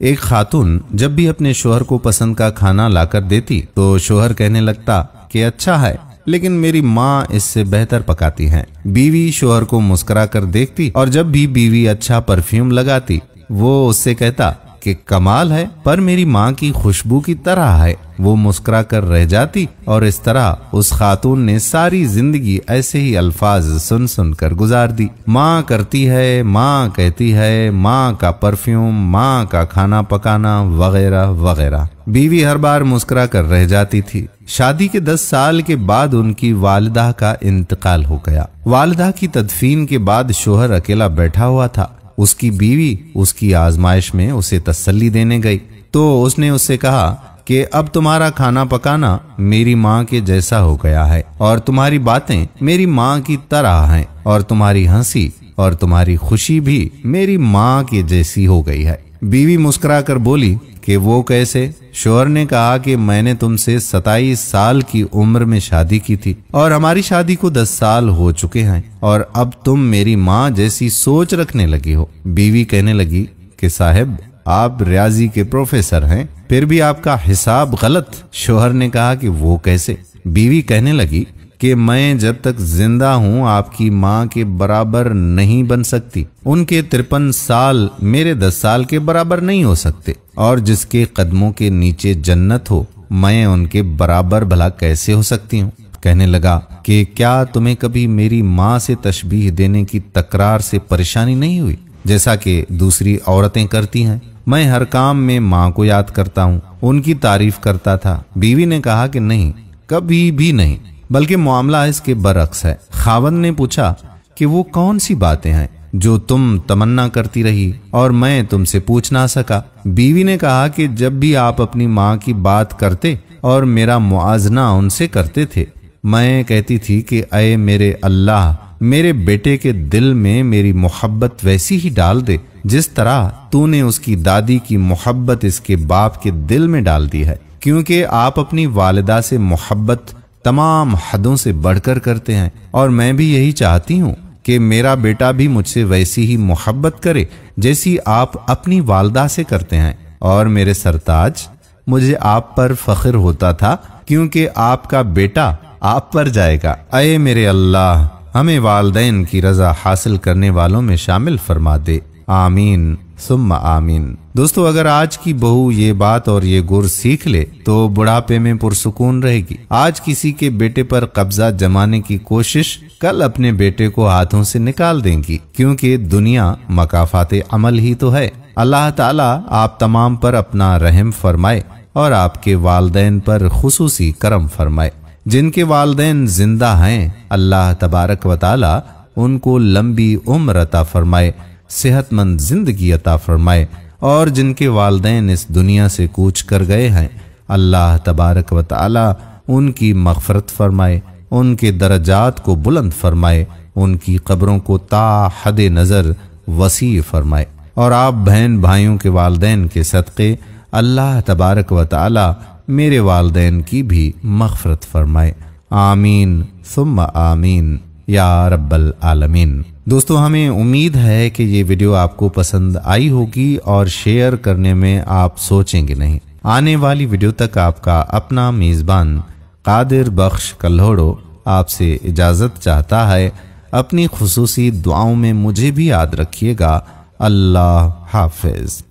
एक खातून जब भी अपने शोहर को पसंद का खाना लाकर देती तो शोहर कहने लगता कि अच्छा है, लेकिन मेरी माँ इससे बेहतर पकाती है। बीवी शोहर को मुस्कुरा कर देखती और जब भी बीवी अच्छा परफ्यूम लगाती, वो उससे कहता कि कमाल है, पर मेरी माँ की खुशबू की तरह है। वो मुस्करा कर रह जाती और इस तरह उस खातून ने सारी ज़िंदगी ऐसे ही अल्फाज सुन सुन कर गुजार दी। माँ करती है, माँ कहती है, माँ का परफ्यूम, माँ का खाना पकाना, वगैरह वगैरह। बीवी हर बार मुस्कुरा कर रह जाती थी। शादी के दस साल के बाद उनकी वालदा का इंतकाल हो गया। वालदा की तदफीन के बाद शोहर अकेला बैठा हुआ था। उसकी बीवी उसकी आजमाइश में उसे तसल्ली देने गई। तो उसने उससे कहा कि अब तुम्हारा खाना पकाना मेरी माँ के जैसा हो गया है और तुम्हारी बातें मेरी माँ की तरह हैं और तुम्हारी हँसी और तुम्हारी खुशी भी मेरी माँ के जैसी हो गई है। बीवी मुस्कुरा कर बोली कि वो कैसे? शोहर ने कहा कि मैंने तुमसे सताईस साल की उम्र में शादी की थी और हमारी शादी को दस साल हो चुके हैं और अब तुम मेरी माँ जैसी सोच रखने लगी हो। बीवी कहने लगी कि साहब, आप रियाजी के प्रोफेसर हैं, फिर भी आपका हिसाब गलत। शोहर ने कहा कि वो कैसे? बीवी कहने लगी कि मैं जब तक ज़िंदा हूँ, आपकी माँ के बराबर नहीं बन सकती। उनके तिरपन साल मेरे दस साल के बराबर नहीं हो सकते। और जिसके कदमों के नीचे जन्नत हो, मैं उनके बराबर भला कैसे हो सकती हूँ? कहने लगा कि क्या तुम्हें कभी मेरी माँ से तशबीह देने की तकरार से परेशानी नहीं हुई? जैसा कि दूसरी औरतें करती हैं। मैं हर काम में माँ को याद करता हूँ। उनकी तारीफ़ करता था। बीवी ने कहा कि नहीं, कभी भी नहीं। बल्कि मामला इसके बरक्स है। खावन ने पूछा कि वो कौन सी बातें हैं जो तुम तमन्ना करती रही और मैं तुमसे पूछ ना सका। बीवी ने कहा कि जब भी आप अपनी माँ की बात करते और मेरा मुआजना उनसे करते थे, मैं कहती थी कि अय मेरे अल्लाह, मेरे बेटे के दिल में मेरी मोहब्बत वैसी ही डाल दे, जिस तरह तूने उसकी दादी की मोहब्बत इसके बाप के दिल में डाल दी है। क्योंकि आप अपनी वालदा से मोहब्बत तमाम हदों से बढ़कर करते हैं। और मैं भी यही चाहती हूँ कि मेरा बेटा भी मुझसे वैसी ही मोहब्बत करे, जैसी आप अपनी वालदा से करते हैं। और मेरे सरताज, मुझे आप पर फख्र होता था, क्योंकि आपका बेटा आप पर जाएगा। अये मेरे अल्लाह, हमें वालदेन की रजा हासिल करने वालों में शामिल फरमा दे। आमीन, सुम्मा आमीन। दोस्तों, अगर आज की बहू ये बात और ये गुर सीख ले तो बुढ़ापे में पुरसकून रहेगी। आज किसी के बेटे पर कब्जा जमाने की कोशिश कल अपने बेटे को हाथों से निकाल देंगी, क्योंकि दुनिया मकाफात अमल ही तो है। अल्लाह ताला आप तमाम पर अपना रहम फरमाए और आपके वालदेन पर खसूसी करम फरमाए। जिनके वालदेन ज़िंदा हैं, अल्लाह तबारक व ताली उनको लंबी उम्र अता फरमाए, सेहतमंद ज़िंदगी अता फरमाए। और जिनके वालदेन इस दुनिया से कूच कर गए हैं, अल्लाह तबारक व उनकी मगफरत फरमाए, उनके दर्जात को बुलंद फरमाए, उनकी कब्रों को ता हद नज़र वसी फरमाए। और आप बहन भाइयों के वालदेन के सदक़े अल्लाह तबारक व ताली मेरे वालदेन की भी मगफरत फरमाए। आमीन सुम आमीन। या रब्बल आलमीन। दोस्तों, हमें उम्मीद है कि ये वीडियो आपको पसंद आई होगी और शेयर करने में आप सोचेंगे नहीं। आने वाली वीडियो तक आपका अपना मेज़बान कादिर बख्श कल्होड़ो आपसे इजाज़त चाहता है। अपनी खसूसी दुआओं में मुझे भी याद रखिएगा। अल्लाह हाफिज़।